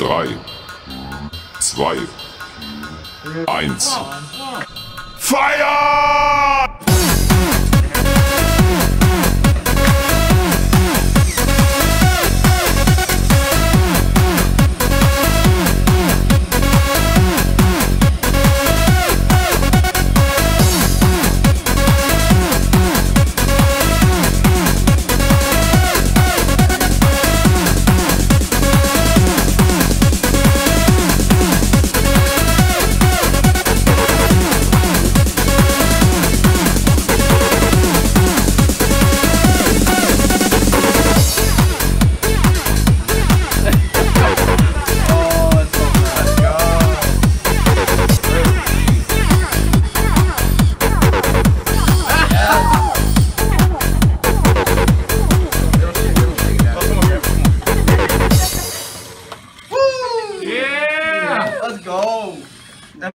3, 2, 1. Feier! Let's go.